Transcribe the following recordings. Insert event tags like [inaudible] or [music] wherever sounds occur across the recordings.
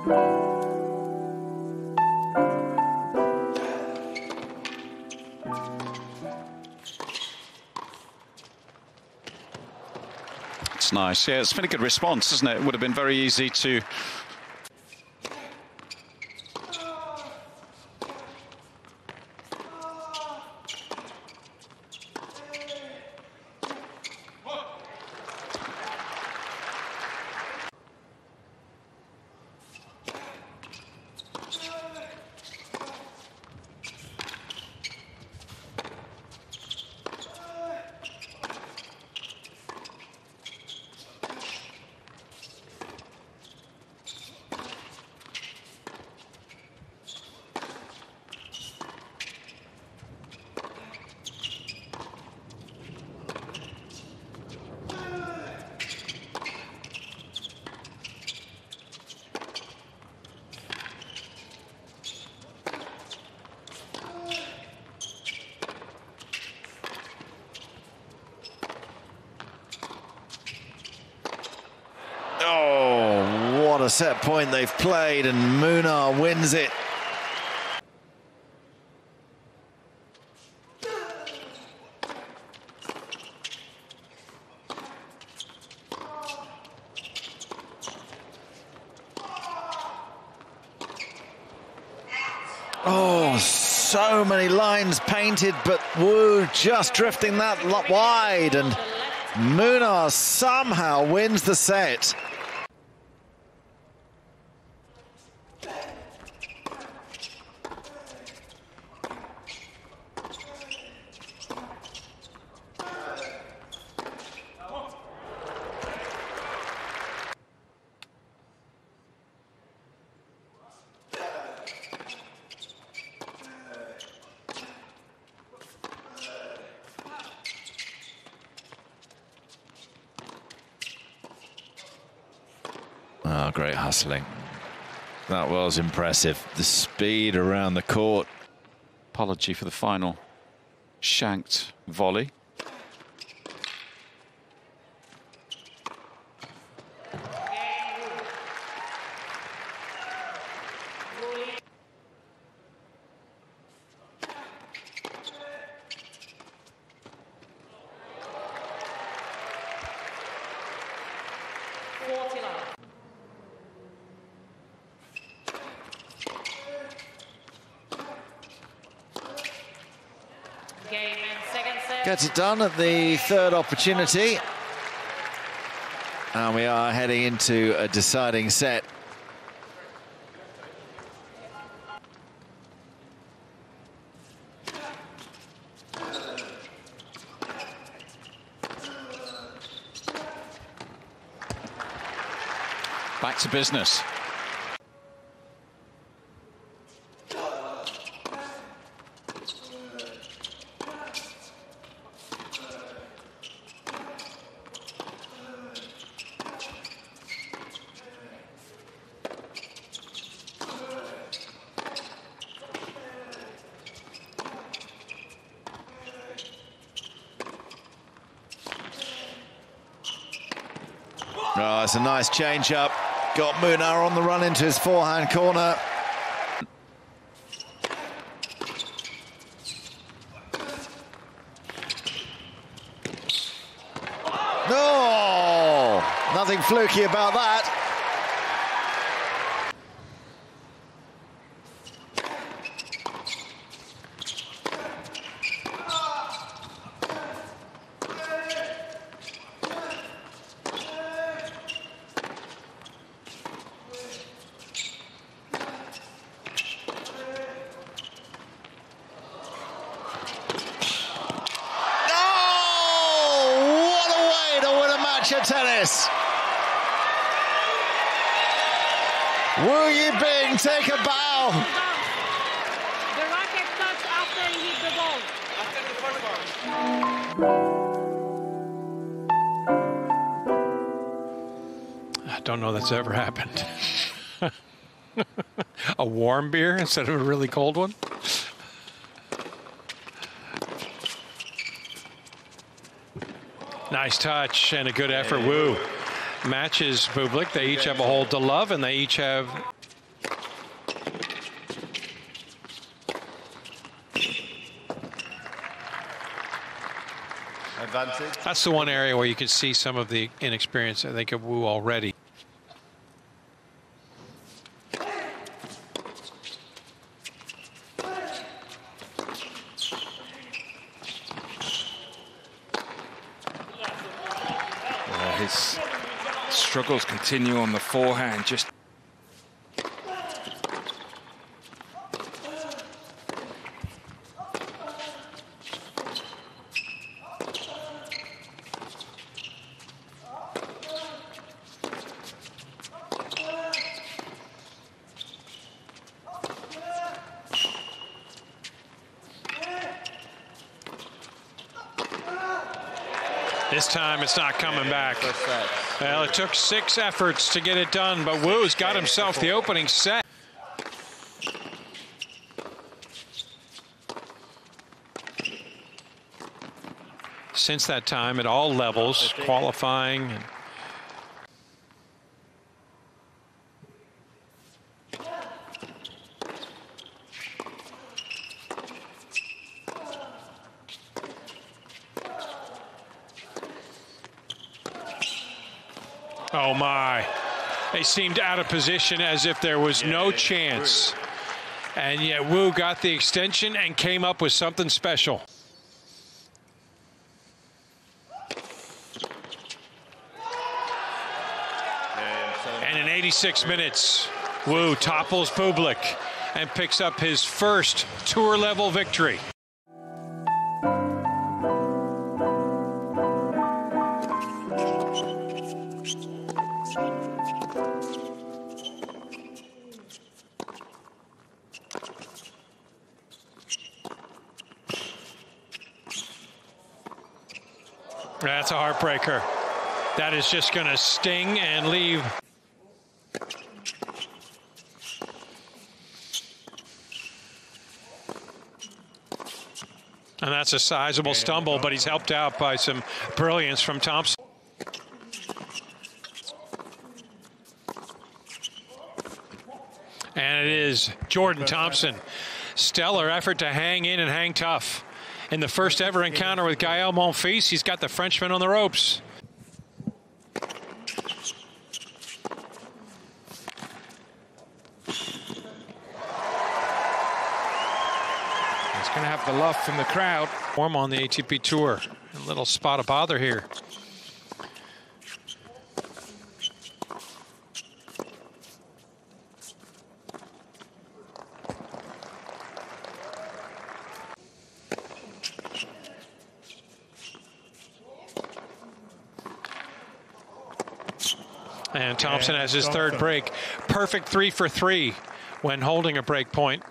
It's nice. Yeah, it's been a good response, isn't it? It would have been very easy to Oh, what set point they've played, and Munar wins it. Oh, so many lines painted, but Wu just drifting that wide, and Munar somehow wins the set. Oh, great hustling. That was impressive. The speed around the court. apology for the final shanked volley. Game and Gets it done at the third opportunity. And we are heading into a deciding set. Back to business. Oh, it's a nice change up. Got Munar on the run into his forehand corner. No, nothing fluky about that. Oh, what a way to win a tennis. Wu Yibing take a bow. The racket touch after he hit the ball. I don't know that's ever happened. [laughs] a warm beer instead of a really cold one? Nice touch and a good effort. Wu matches Bublik. They each have a hold to love, and they each have. Advantage. That's the one area where you can see some of the inexperience, I think, of Wu already. His struggles continue on the forehand. Just This time it's not coming back. Well, it took six efforts to get it done, but Wu's got himself the opening set. Since that time, at all levels, qualifying. and- Oh my. They seemed out of position as if there was no chance. And yet Wu got the extension and came up with something special. And in 86 minutes, Wu topples Bublik and picks up his first tour level victory. That's a heartbreaker. That is just going to sting and leave. And that's a sizable stumble, but he's helped out by some brilliance from Thompson. And it is Jordan Thompson. Stellar effort to hang in and hang tough. In the first ever encounter with Gael Monfils, he's got the Frenchman on the ropes. he's going to have the love from the crowd. Form on the ATP Tour. A little spot of bother here. And Thompson has his third break. Perfect three for three when holding a break point.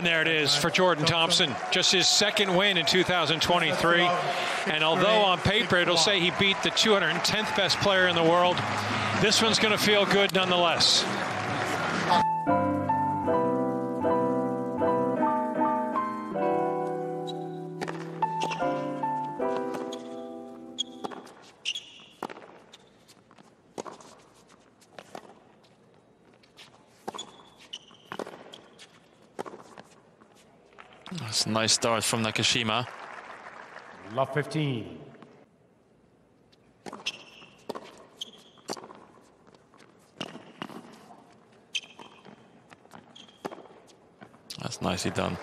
And there it is for Jordan Thompson, just his second win in 2023. And although on paper it'll say he beat the 210th best player in the world, this one's going to feel good nonetheless. That's a nice start from Nakashima. Love 15. That's nicely done.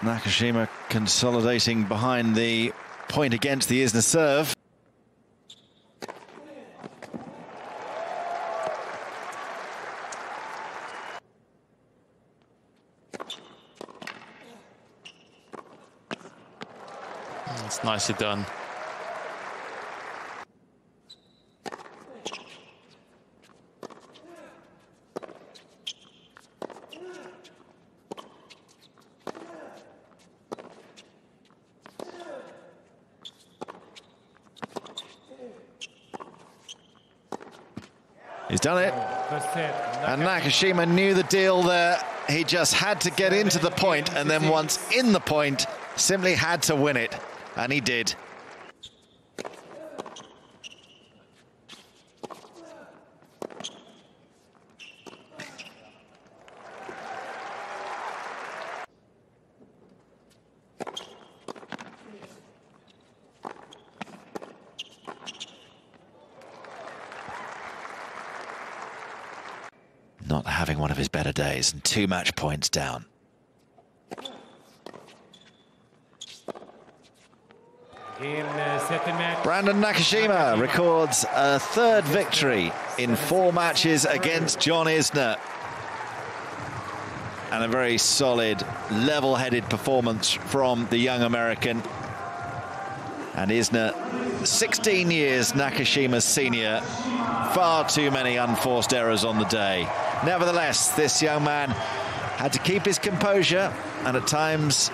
Nakashima consolidating behind the point against the Isner serve. That's nicely done. He's done it. And Nakashima knew the deal there. He just had to get into the point, and then once in the point, simply had to win it. And he did. Not having one of his better days and two match points down. Game uh, set and match. Brandon Nakashima records a third victory in four matches against John Isner. And a very solid, level-headed performance from the young American. And Isner, 16 years Nakashima's senior. Far too many unforced errors on the day. Nevertheless, this young man had to keep his composure and at times